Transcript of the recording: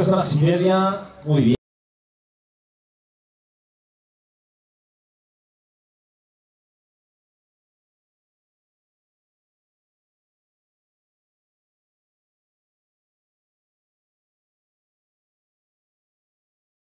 las horas y media, muy bien.